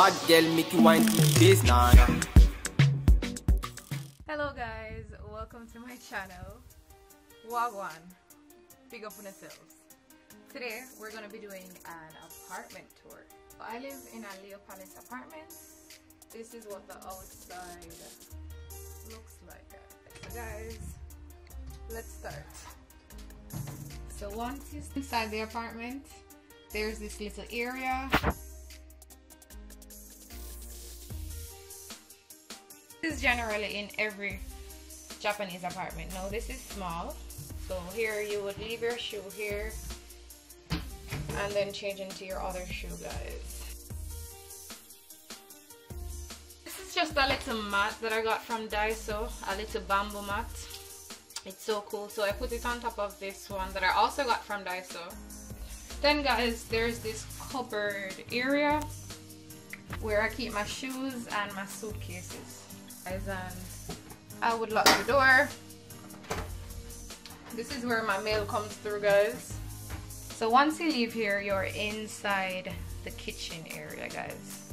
Bad girl, make you wine to nah. Hello guys, welcome to my channel. Wagwan, big up on yourselves. Today we're gonna be doing an apartment tour. I live in a Leo Palace apartment. This is what the outside looks like. So guys, let's start. So once you're inside the apartment, there's this little area This is generally in every Japanese apartment. No, this is small. So here you would leave your shoe here and then change into your other shoe, guys. This is just a little mat that I got from Daiso, a little bamboo mat. It's so cool. So I put it on top of this one that I also got from Daiso. Then guys, there's this cupboard area where I keep my shoes and my suitcases and I would lock the door. This is where my mail comes through guys. So once you leave here you're inside the kitchen area guys.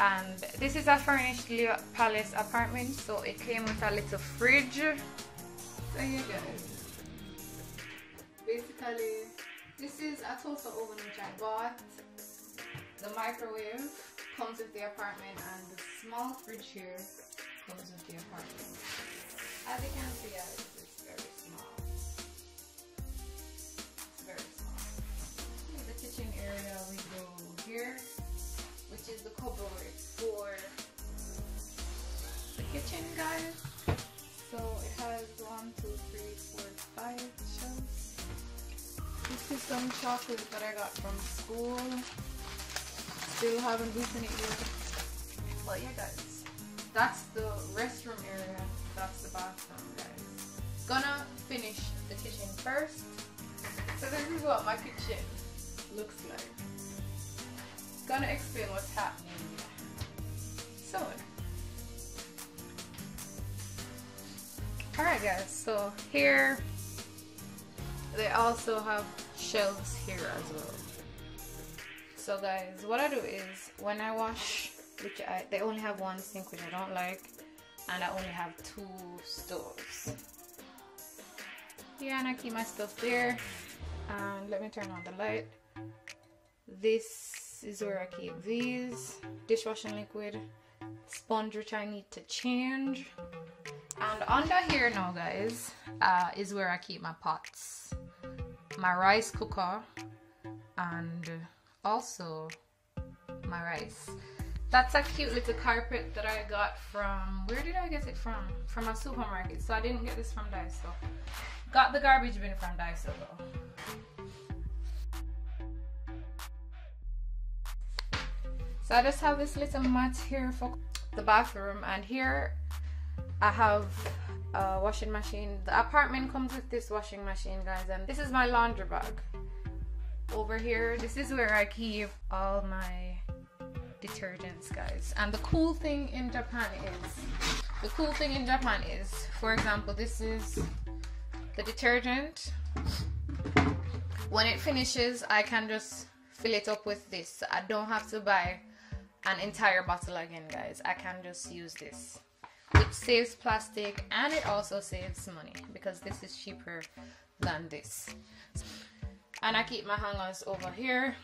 And this is a furnished Palace apartment so it came with a little fridge. So yeah guys basically this is a toaster oven which I bought the microwave comes with the apartment and the small fridge here comes with the apartment. As you can see, guys, it's very small. It's very small. In the kitchen area, we go here, which is the cupboard for the kitchen, guys. So it has one, two, three, four, five shelves. This is some chocolate that I got from school. Still haven't eaten it yet. But yeah, guys that's the restroom area. That's the bathroom guys. Gonna finish the kitchen first. So this is what my kitchen looks like. Gonna explain what's happening. Soon alright guys. So here they also have shelves here as well. So guys what I do is when I wash which I they only have one sink which I don't like and I only have two stoves. Yeah and I keep my stuff there. And let me turn on the light. This is where I keep these. Dishwashing liquid sponge which I need to change. And under here now guys uh, is where I keep my pots. My rice cooker and also my rice that's a cute little carpet that I got from, where did I get it from? From a supermarket. So I didn't get this from Daiso. Got the garbage bin from Daiso though. So I just have this little mat here for the bathroom and here I have a washing machine. The apartment comes with this washing machine guys and this is my laundry bag. Over here, this is where I keep all my detergents guys. And the cool thing in Japan is the cool thing in Japan is for example this is the detergent. When it finishes I can just fill it up with this. I don't have to buy an entire bottle again guys. I can just use this which saves plastic and it also saves money because this is cheaper than this. And I keep my hangers over here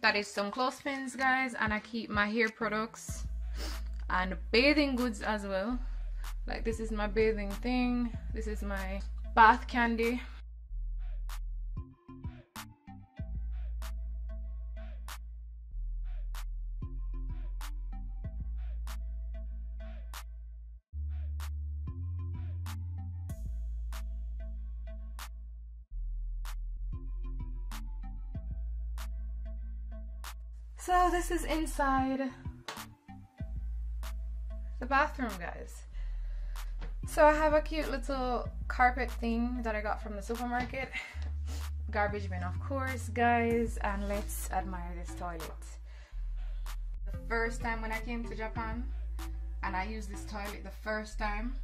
that is some clothespins guys and I keep my hair products and bathing goods as well. Like this is my bathing thing. This is my bath candy So this is inside the bathroom, guys. So I have a cute little carpet thing that I got from the supermarket. Garbage bin, of course, guys. And let's admire this toilet. The first time when I came to Japan, and I used this toilet the first time,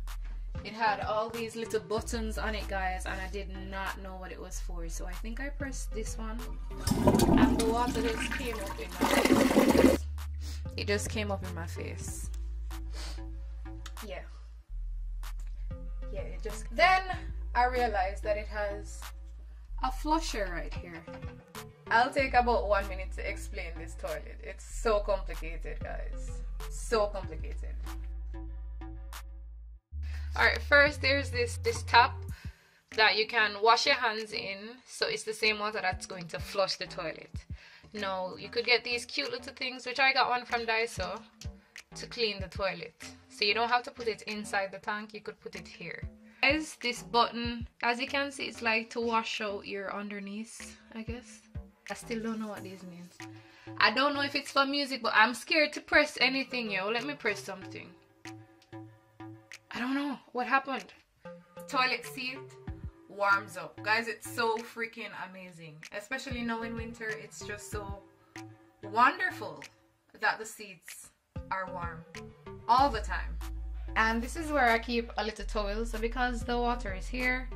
it had all these little buttons on it guys and I did not know what it was for so I think I pressed this one and the water just came up in my face. it just came up in my face. Yeah. Yeah, it just. Then I realized that it has a flusher right here. I'll take about one minute to explain this toilet. It's so complicated, guys. So complicated. Alright, first there's this this tap that you can wash your hands in. So it's the same water that's going to flush the toilet. No, you could get these cute little things, which I got one from Daiso, to clean the toilet. So you don't have to put it inside the tank, you could put it here. Guys, this button, as you can see, it's like to wash out your underneath, I guess. I still don't know what this means. I don't know if it's for music, but I'm scared to press anything, yo. Let me press something. I don't know. What happened? Toilet seat warms up. Guys, it's so freaking amazing. Especially now in winter, it's just so wonderful that the seats are warm all the time. And this is where I keep a little towel. So because the water is here,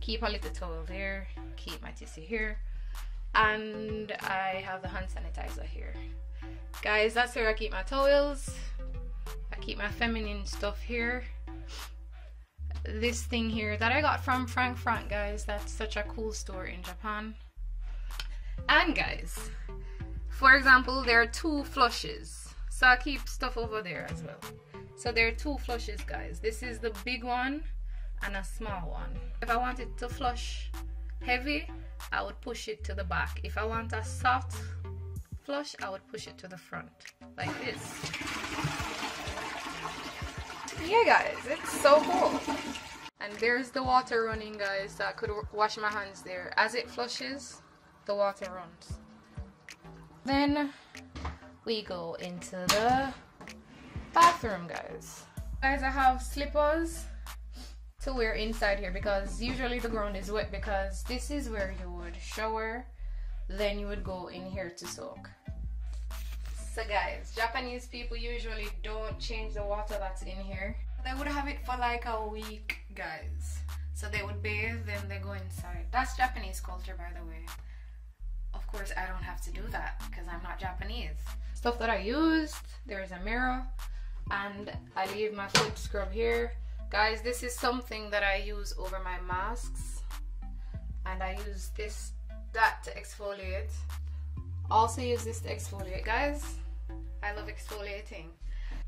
keep a little towel there, keep my tissue here. And I have the hand sanitizer here. Guys, that's where I keep my towels. I keep my feminine stuff here. This thing here that I got from Francfranc, guys. That's such a cool store in Japan. And guys, for example, there are two flushes. So I keep stuff over there as well. So there are two flushes, guys. This is the big one and a small one. If I want it to flush heavy, I would push it to the back. If I want a soft flush, I would push it to the front, like this. Yeah, guys, it's so cool. And there's the water running, guys, so I could wash my hands there. As it flushes, the water runs. Then we go into the bathroom, guys. Guys, I have slippers to wear inside here because usually the ground is wet because this is where you would shower, then you would go in here to soak. So guys, Japanese people usually don't change the water that's in here. They would have it for like a week, guys. So they would bathe, then they go inside. That's Japanese culture, by the way. Of course, I don't have to do that because I'm not Japanese. Stuff that I used, there's a mirror, and I leave my foot scrub here guys this is something that I use over my masks and I use this that to exfoliate also use this to exfoliate guys I love exfoliating.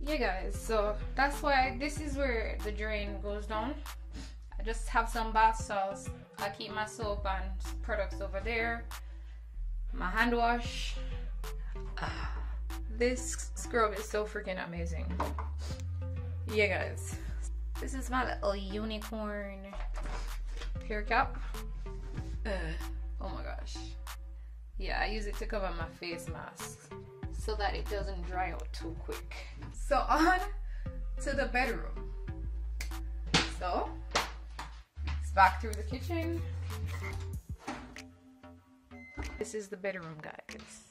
Yeah guys so that's why this is where the drain goes down. I just have some bath salts. I keep my soap and products over there. My hand wash. This scrub is so freaking amazing. Yeah guys. This is my little unicorn hair cap. Oh my gosh. Yeah I use it to cover my face mask so that it doesn't dry out too quick so on to the bedroom so it's back through the kitchen this is the bedroom guys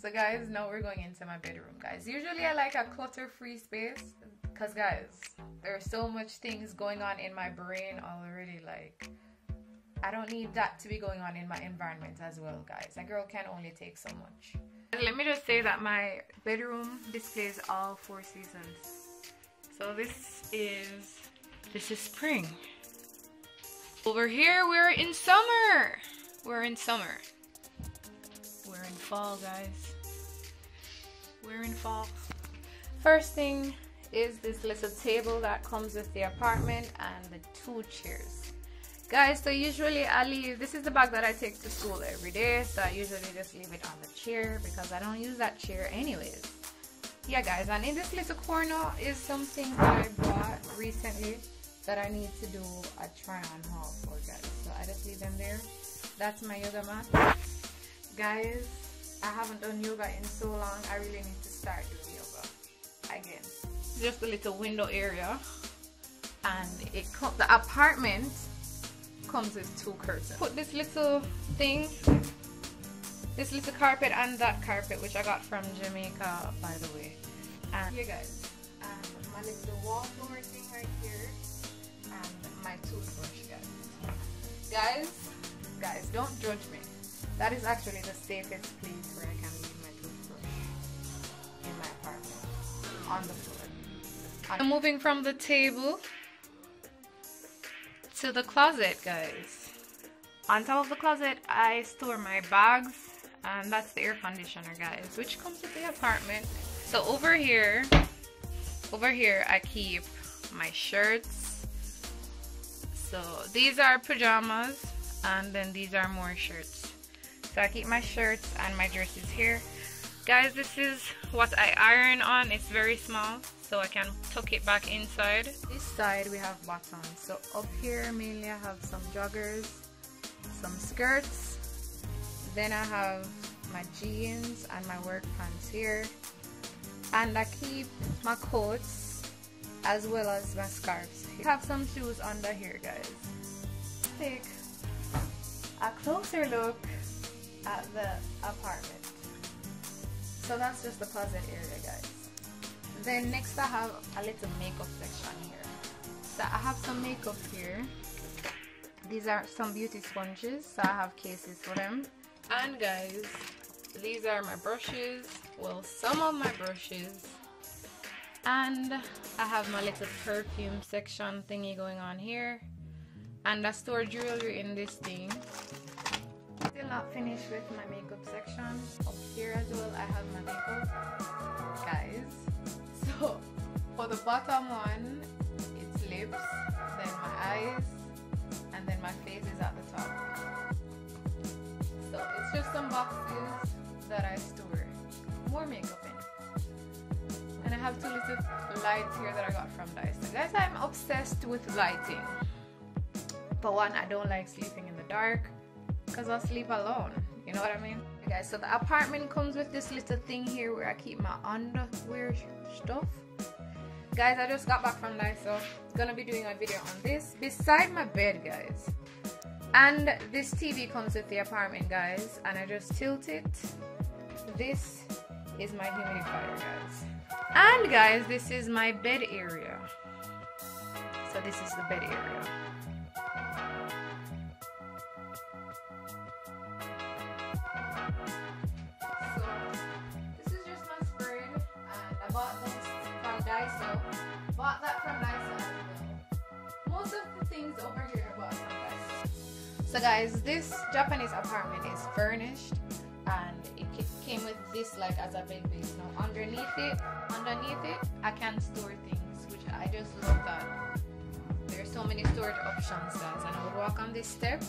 so guys, now we're going into my bedroom, guys. Usually I like a clutter-free space because guys, there's so much things going on in my brain already. Like, I don't need that to be going on in my environment as well, guys. A girl can only take so much. Let me just say that my bedroom displays all four seasons. So this is, this is spring. Over here, we're in summer. We're in summer. We're in fall, guys. We're in fall. First thing is this little table that comes with the apartment and the two chairs. Guys, so usually I leave, this is the bag that I take to school every day, so I usually just leave it on the chair because I don't use that chair anyways. Yeah guys, and in this little corner is something that I bought recently that I need to do a try on haul for guys. So I just leave them there. That's my yoga mat. Guys, I haven't done yoga in so long. I really need to start doing yoga again. Just a little window area, and it the apartment comes with two curtains. Put this little thing, this little carpet and that carpet, which I got from Jamaica, by the way. And here, guys, and my little wall floor thing right here, and my toothbrush, guys. Guys, guys, don't judge me. That is actually the safest place where I can leave my toothbrush in my apartment. on the floor. I'm moving from the table to the closet, guys. On top of the closet, I store my bags, and that's the air conditioner, guys, which comes with the apartment. So over here, over here, I keep my shirts. So these are pajamas, and then these are more shirts. So I keep my shirts and my dresses here. Guys, this is what I iron on. It's very small, so I can tuck it back inside. This side we have buttons. So up here mainly I have some joggers, some skirts. Then I have my jeans and my work pants here. And I keep my coats as well as my scarves. I have some shoes under here, guys. Take a closer look at the apartment. So that's just the closet area guys. Then next I have a little makeup section here. So I have some makeup here. These are some beauty sponges. So I have cases for them. And guys, these are my brushes. Well, some of my brushes. And I have my little perfume section thingy going on here. And I store jewelry in this thing still not finished with my makeup section. Up here as well, I have my makeup, guys. For the bottom one, it's lips, then my eyes, and then my face is at the top. So it's just some boxes that I store more makeup in. And I have two little lights here that I got from Dyson. Guys, I'm obsessed with lighting. For one, I don't like sleeping in the dark because I'll sleep alone. You know what I mean? Guys, so the apartment comes with this little thing here where I keep my underwear stuff. Guys, I just got back from Daiso. Gonna be doing a video on this beside my bed, guys. And this TV comes with the apartment, guys. And I just tilt it. This is my humidifier, guys. And guys, this is my bed area. So this is the bed area. Things over here. So guys, this Japanese apartment is furnished and it came with this like as a bed base. Now underneath it, underneath it, I can store things, which I just love that. There are so many storage options, guys. And I would walk on this step,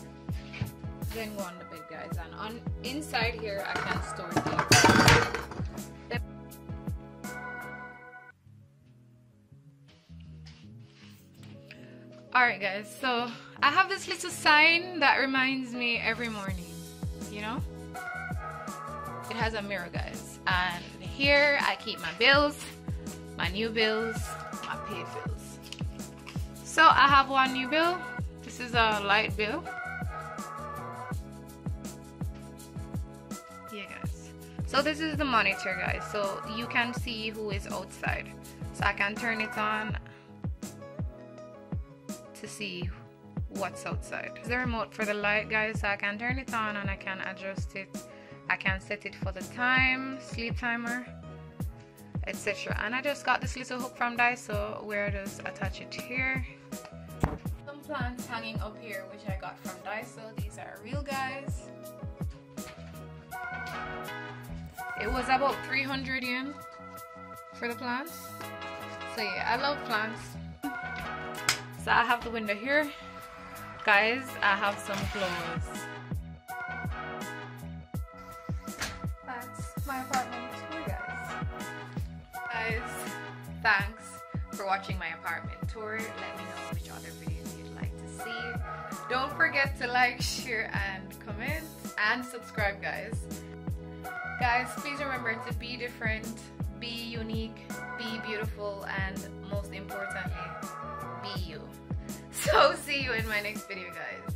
then go on the bed, guys. And on inside here, I can store things. Alright guys, so I have this little sign that reminds me every morning, you know? It has a mirror guys. And here I keep my bills, my new bills, my pay bills. So I have one new bill. This is a light bill. Yeah guys. So this is the monitor guys. So you can see who is outside. So I can turn it on to see what's outside. The remote for the light guys so I can turn it on and I can adjust it. I can set it for the time, sleep timer, etc. And I just got this little hook from Daiso where I just attach it here. Some plants hanging up here which I got from Daiso. These are real guys. It was about 300 yen for the plants. So yeah, I love plants. So I have the window here. Guys, I have some clothes. That's my apartment tour, guys. Guys, thanks for watching my apartment tour. Let me know which other videos you'd like to see. Don't forget to like, share, and comment, and subscribe, guys. Guys, please remember to be different, be unique, be beautiful, and most importantly, be you. So see you in my next video guys.